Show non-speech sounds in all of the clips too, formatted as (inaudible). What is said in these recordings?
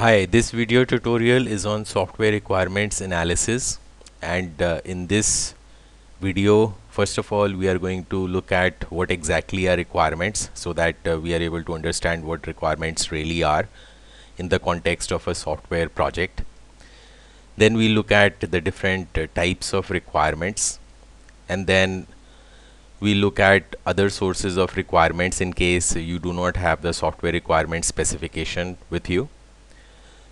Hi, this video tutorial is on software requirements analysis and uh, in this video first of all we are going to look at what exactly are requirements so that uh, we are able to understand what requirements really are in the context of a software project. Then we look at the different uh, types of requirements and then we look at other sources of requirements in case you do not have the software requirement specification with you.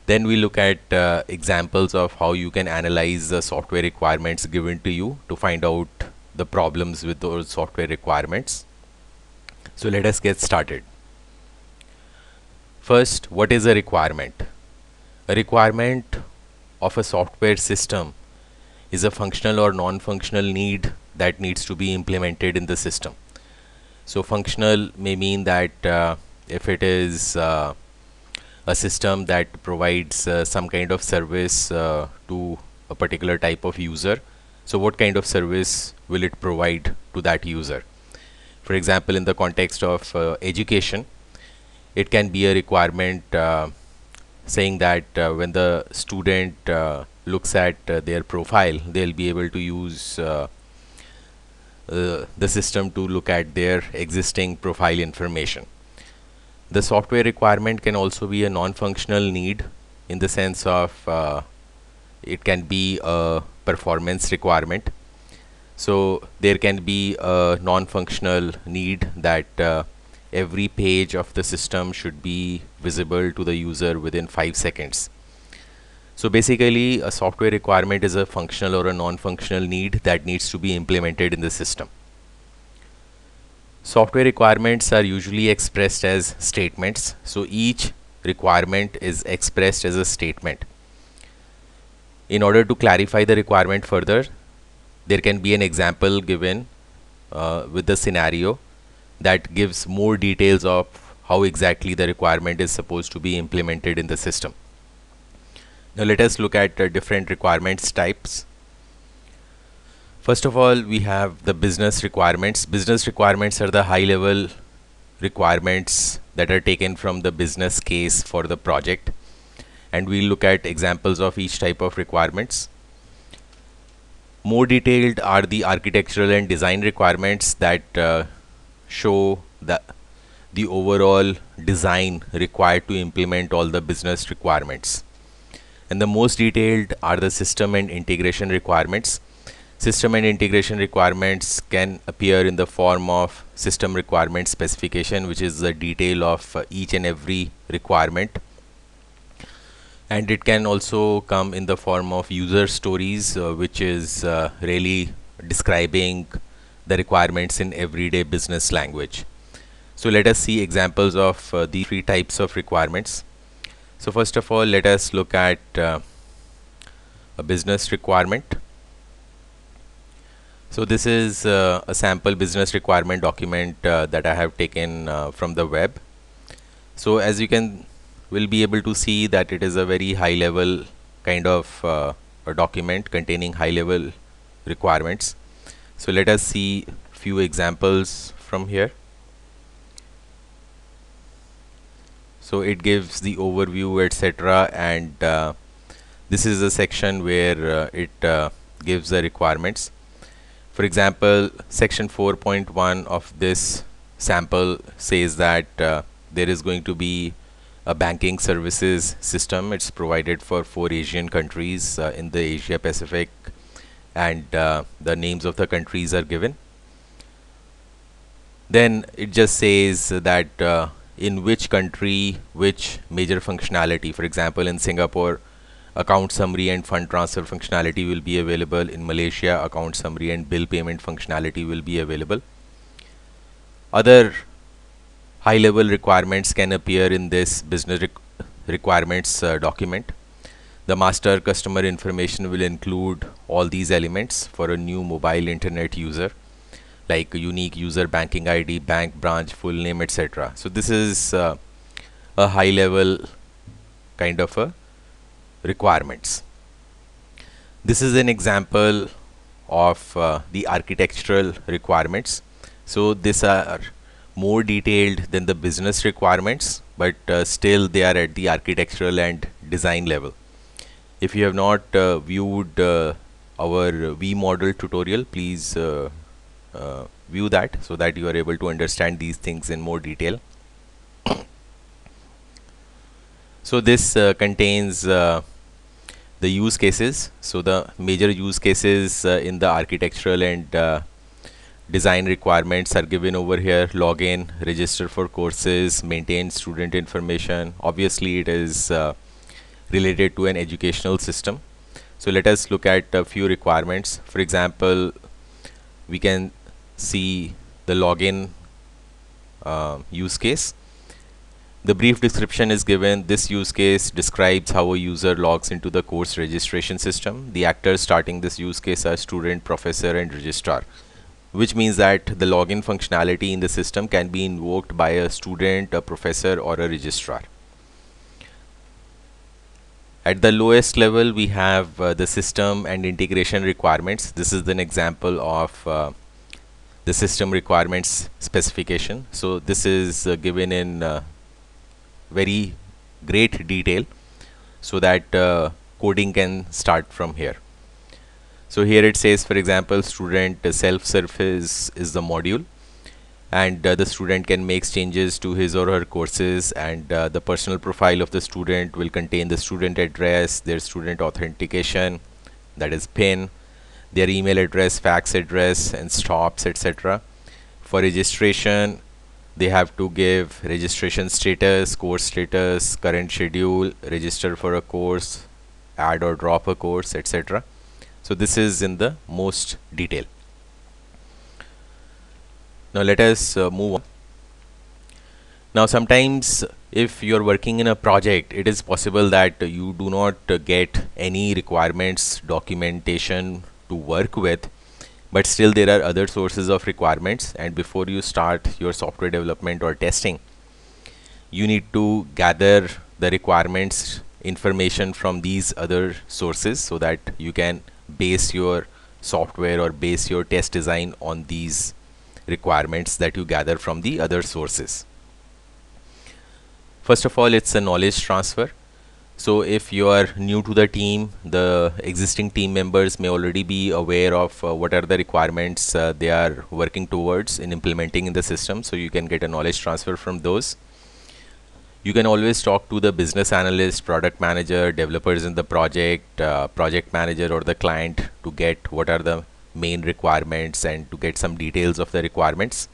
Then we look at uh, examples of how you can analyze the software requirements given to you to find out the problems with those software requirements. So let us get started. First, what is a requirement? A requirement of a software system is a functional or non-functional need that needs to be implemented in the system. So functional may mean that uh, if it is uh, a system that provides uh, some kind of service uh, to a particular type of user, so what kind of service will it provide to that user? For example, in the context of uh, education, it can be a requirement uh, saying that when the student looks at their profile, they'll be able to use uh, the system to look at their existing profile information. The software requirement can also be a non-functional need in the sense of uh, it can be a performance requirement. So there can be a non-functional need that uh, every page of the system should be visible to the user within 5 seconds. So basically a software requirement is a functional or a non-functional need that needs to be implemented in the system. Software requirements are usually expressed as statements. So each requirement is expressed as a statement. In order to clarify the requirement further, there can be an example given uh, with the scenario that gives more details of how exactly the requirement is supposed to be implemented in the system. Now let us look at uh, different requirements types. First of all, we have the business requirements. Business requirements are the high level requirements that are taken from the business case for the project. And we'll look at examples of each type of requirements. More detailed are the architectural and design requirements that uh, show the, the overall design required to implement all the business requirements and the most detailed are the system and integration requirements system and integration requirements can appear in the form of system requirement specification which is the detail of uh, each and every requirement. And it can also come in the form of user stories uh, which is uh, really describing the requirements in everyday business language. So let us see examples of uh, the three types of requirements. So first of all let us look at uh, a business requirement so this is uh, a sample business requirement document uh, that I have taken uh, from the web. So as you can will be able to see that it is a very high level kind of uh, a document containing high level requirements. So let us see few examples from here. So it gives the overview etc and uh, this is a section where uh, it gives the requirements for example section 4.1 of this sample says that uh, there is going to be a banking services system. It's provided for four Asian countries uh, in the Asia Pacific and uh, the names of the countries are given. Then it just says that in which country which major functionality for example in Singapore account summary and fund transfer functionality will be available. In Malaysia account summary and bill payment functionality will be available. Other high level requirements can appear in this business requ requirements uh, document. The master customer information will include all these elements for a new mobile internet user like unique user banking ID, bank branch, full name, etc. So this is uh, a high level kind of a requirements. This is an example of uh, the architectural requirements. So these are more detailed than the business requirements, but uh, still they are at the architectural and design level. If you have not uh, viewed uh, our V model tutorial, please uh, uh, view that so that you are able to understand these things in more detail. So this uh, contains the use cases. So the major use cases in the architectural and design requirements are given over here. Login register for courses maintain student information. Obviously it is uh, related to an educational system. So let us look at a few requirements. For example we can see the login uh, use case the brief description is given this use case describes how a user logs into the course registration system the actors starting this use case are student professor and registrar which means that the login functionality in the system can be invoked by a student, a professor or a registrar. At the lowest level we have uh, the system and integration requirements. This is an example of uh, the system requirements specification. So this is uh, given in uh, very great detail so that uh, coding can start from here. So here it says for example student self-service is the module and uh, the student can make changes to his or her courses and uh, the personal profile of the student will contain the student address, their student authentication that is PIN, their email address, fax address and stops etc. For registration they have to give registration status, course status, current schedule, register for a course, add or drop a course etc. So this is in the most detail. Now let us uh, move on. Now sometimes if you are working in a project, it is possible that you do not uh, get any requirements documentation to work with but still there are other sources of requirements and before you start your software development or testing you need to gather the requirements information from these other sources so that you can base your software or base your test design on these requirements that you gather from the other sources. First of all, it's a knowledge transfer. So if you are new to the team, the existing team members may already be aware of uh, what are the requirements uh, they are working towards in implementing in the system. So you can get a knowledge transfer from those you can always talk to the business analyst, product manager, developers in the project, uh, project manager or the client to get what are the main requirements and to get some details of the requirements.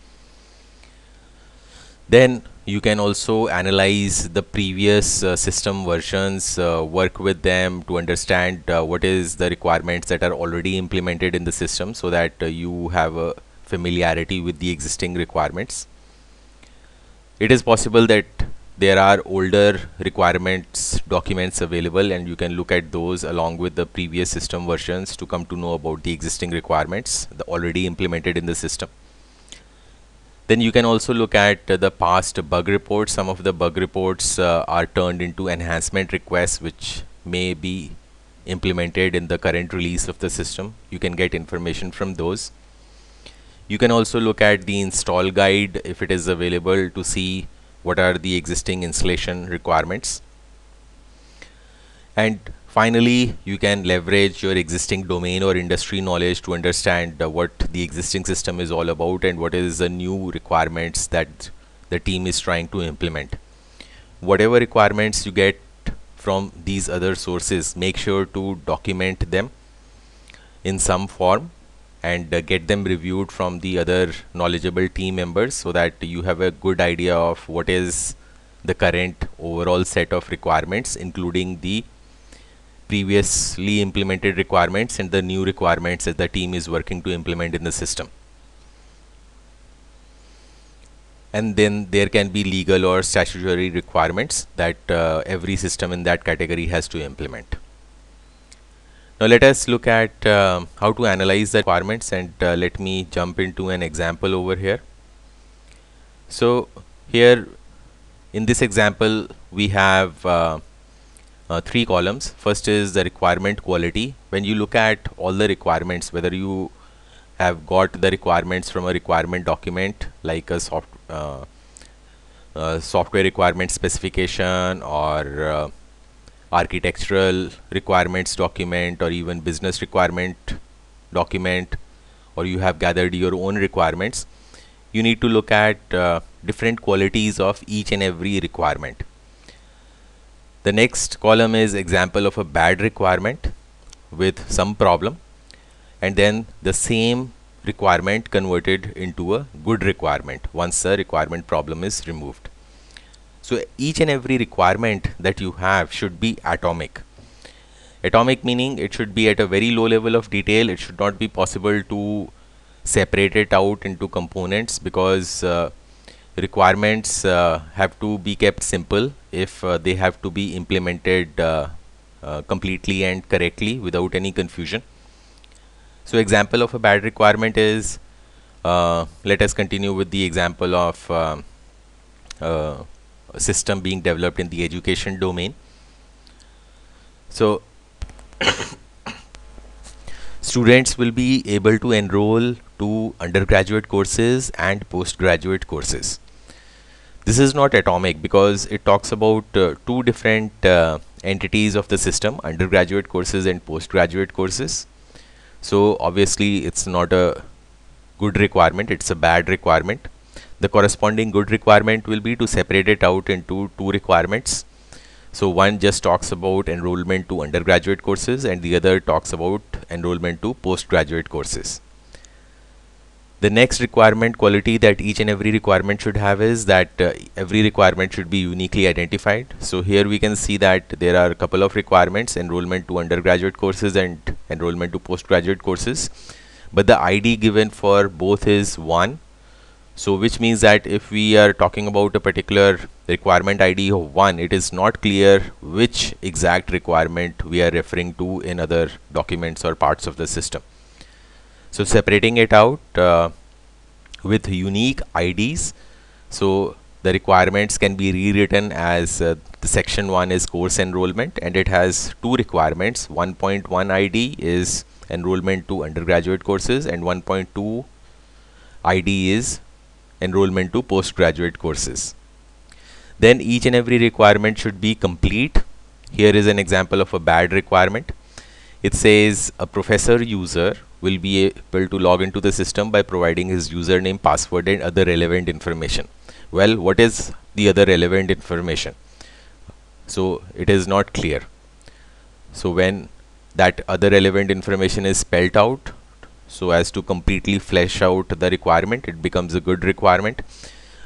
Then you can also analyze the previous uh, system versions, uh, work with them to understand uh, what is the requirements that are already implemented in the system so that uh, you have a familiarity with the existing requirements. It is possible that there are older requirements documents available and you can look at those along with the previous system versions to come to know about the existing requirements the already implemented in the system then you can also look at the past bug reports. Some of the bug reports uh, are turned into enhancement requests which may be implemented in the current release of the system. You can get information from those. You can also look at the install guide if it is available to see what are the existing installation requirements. And finally you can leverage your existing domain or industry knowledge to understand uh, what the existing system is all about and what is the new requirements that the team is trying to implement. Whatever requirements you get from these other sources make sure to document them in some form and uh, get them reviewed from the other knowledgeable team members so that you have a good idea of what is the current overall set of requirements including the previously implemented requirements and the new requirements that the team is working to implement in the system and then there can be legal or statutory requirements that uh, every system in that category has to implement now let us look at uh, how to analyze the requirements and uh, let me jump into an example over here. So here in this example we have uh, uh, three columns. First is the requirement quality. When you look at all the requirements whether you have got the requirements from a requirement document like a soft, uh, uh, software requirement specification or architectural requirements document or even business requirement document or you have gathered your own requirements you need to look at uh, different qualities of each and every requirement the next column is example of a bad requirement with some problem and then the same requirement converted into a good requirement once the requirement problem is removed. So each and every requirement that you have should be atomic. Atomic meaning it should be at a very low level of detail. It should not be possible to separate it out into components because uh, requirements uh, have to be kept simple if uh, they have to be implemented uh, uh, completely and correctly without any confusion so example of a bad requirement is let us continue with the example of a system being developed in the education domain so (coughs) students will be able to enroll to undergraduate courses and postgraduate courses. This is not atomic because it talks about uh, two different uh, entities of the system undergraduate courses and postgraduate courses. So obviously it's not a good requirement, it's a bad requirement. The corresponding good requirement will be to separate it out into two requirements so one just talks about enrollment to undergraduate courses and the other talks about enrollment to postgraduate courses. The next requirement quality that each and every requirement should have is that uh, every requirement should be uniquely identified. So here we can see that there are a couple of requirements enrollment to undergraduate courses and enrollment to postgraduate courses. But the ID given for both is 1 so which means that if we are talking about a particular requirement ID of 1 it is not clear which exact requirement we are referring to in other documents or parts of the system. So separating it out uh, with unique IDs so the requirements can be rewritten as uh, the section 1 is course enrollment and it has two requirements 1.1 ID is enrollment to undergraduate courses and 1.2 ID is enrollment to postgraduate courses. Then each and every requirement should be complete. Here is an example of a bad requirement. It says a professor user will be able to log into the system by providing his username, password and other relevant information. Well, what is the other relevant information? So it is not clear. So when that other relevant information is spelled out, so as to completely flesh out the requirement it becomes a good requirement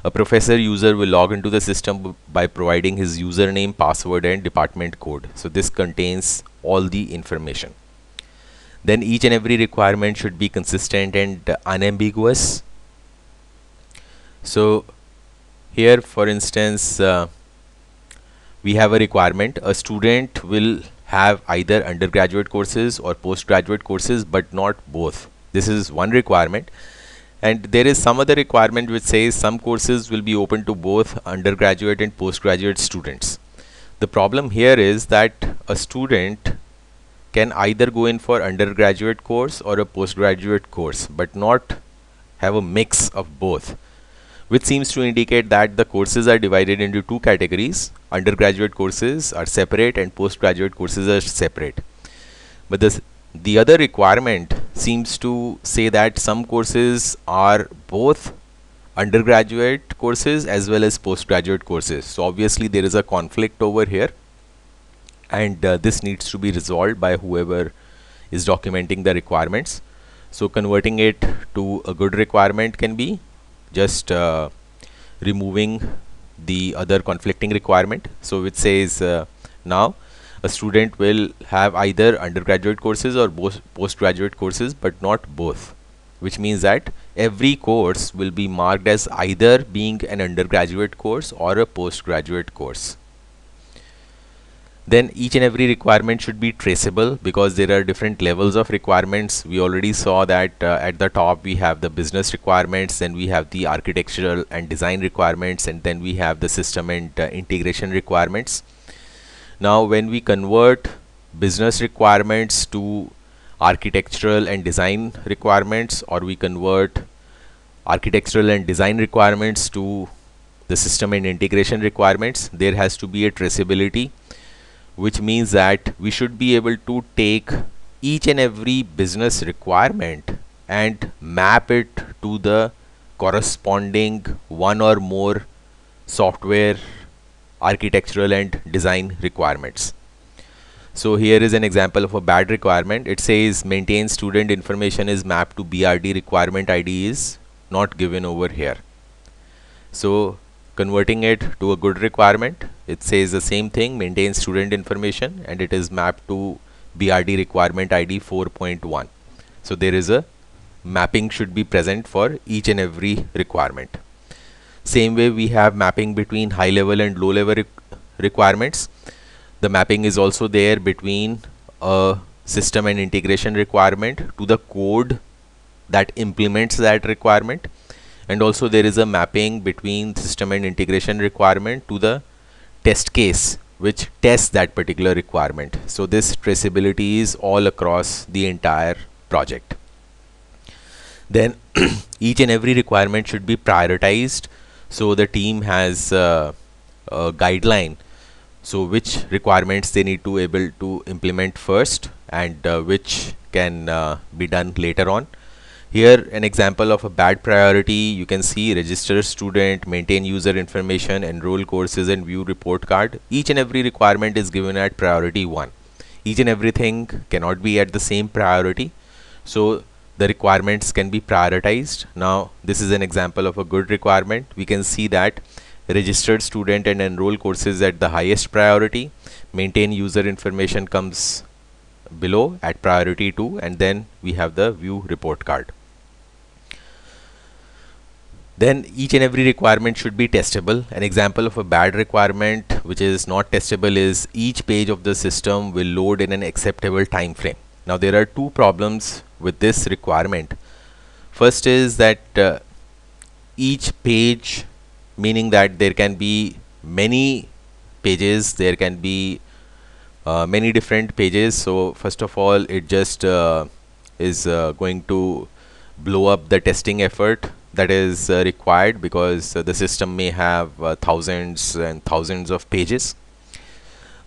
a professor user will log into the system by providing his username password and department code so this contains all the information then each and every requirement should be consistent and unambiguous. So here for instance uh, we have a requirement. A student will have either undergraduate courses or postgraduate courses but not both. This is one requirement. And there is some other requirement which says some courses will be open to both undergraduate and postgraduate students. The problem here is that a student can either go in for undergraduate course or a postgraduate course but not have a mix of both which seems to indicate that the courses are divided into two categories. Undergraduate courses are separate and postgraduate courses are separate. But this the other requirement seems to say that some courses are both undergraduate courses as well as postgraduate courses. So obviously there is a conflict over here and uh, this needs to be resolved by whoever is documenting the requirements. So converting it to a good requirement can be just uh, removing the other conflicting requirement. So it says uh, now a student will have either undergraduate courses or postgraduate courses but not both. Which means that every course will be marked as either being an undergraduate course or a postgraduate course then each and every requirement should be traceable because there are different levels of requirements. We already saw that uh, at the top we have the business requirements then we have the architectural and design requirements and then we have the system and uh, integration requirements. Now when we convert business requirements to architectural and design requirements or we convert architectural and design requirements to the system and integration requirements there has to be a traceability which means that we should be able to take each and every business requirement and map it to the corresponding one or more software architectural and design requirements. So here is an example of a bad requirement. It says maintain student information is mapped to BRD requirement ID is not given over here. So converting it to a good requirement it says the same thing maintain student information and it is mapped to BRD requirement ID 4.1 so there is a mapping should be present for each and every requirement. Same way we have mapping between high level and low level requirements. The mapping is also there between a system and integration requirement to the code that implements that requirement. And also there is a mapping between system and integration requirement to the test case which tests that particular requirement. So this traceability is all across the entire project. Then (clears throat) each and every requirement should be prioritized. So the team has uh, a guideline. So which requirements they need to able to implement first and uh, which can uh, be done later on here an example of a bad priority you can see register student maintain user information enroll courses and view report card. Each and every requirement is given at priority 1 each and everything cannot be at the same priority. So the requirements can be prioritized. Now this is an example of a good requirement. We can see that registered student and enroll courses at the highest priority. Maintain user information comes below at priority 2 and then we have the view report card then each and every requirement should be testable. An example of a bad requirement which is not testable is each page of the system will load in an acceptable time frame. Now there are two problems with this requirement. First is that uh, each page meaning that there can be many pages there can be uh, many different pages. So first of all it just uh, is uh, going to blow up the testing effort that is uh, required because uh, the system may have thousands and thousands of pages.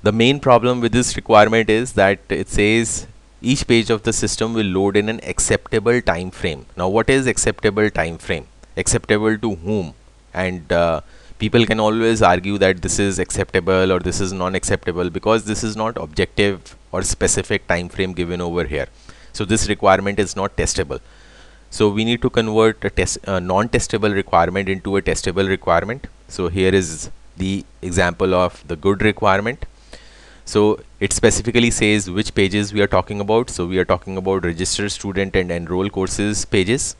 The main problem with this requirement is that it says each page of the system will load in an acceptable time frame now what is acceptable time frame acceptable to whom? And uh, people can always argue that this is acceptable or this is non-acceptable because this is not objective or specific time frame given over here. So this requirement is not testable so we need to convert a test a non-testable requirement into a testable requirement. So here is the example of the good requirement. So it specifically says which pages we are talking about. So we are talking about register student and enroll courses pages.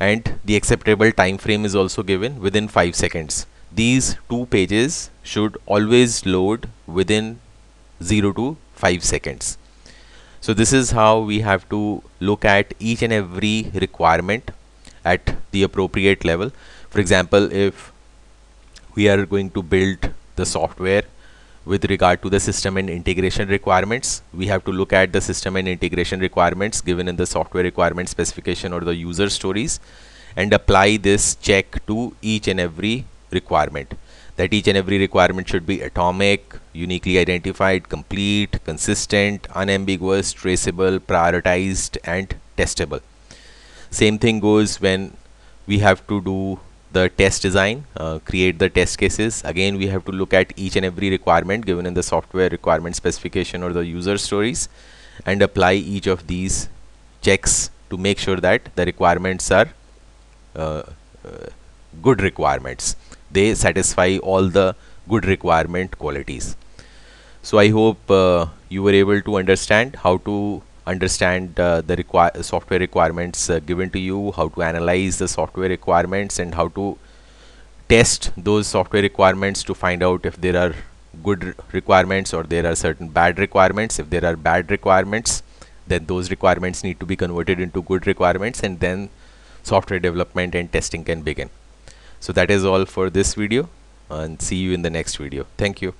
And the acceptable time frame is also given within 5 seconds. These two pages should always load within 0 to 5 seconds so this is how we have to look at each and every requirement at the appropriate level. For example if we are going to build the software with regard to the system and integration requirements we have to look at the system and integration requirements given in the software requirement specification or the user stories and apply this check to each and every requirement that each and every requirement should be atomic uniquely identified complete consistent unambiguous traceable prioritized and testable. Same thing goes when we have to do the test design uh, create the test cases. Again we have to look at each and every requirement given in the software requirement specification or the user stories and apply each of these checks to make sure that the requirements are uh, uh, good requirements they satisfy all the good requirement qualities. So i hope uh, you were able to understand how to understand uh, the software requirements uh, given to you how to analyze the software requirements and how to test those software requirements to find out if there are good requirements or there are certain bad requirements. If there are bad requirements then those requirements need to be converted into good requirements and then software development and testing can begin so that is all for this video and see you in the next video. Thank you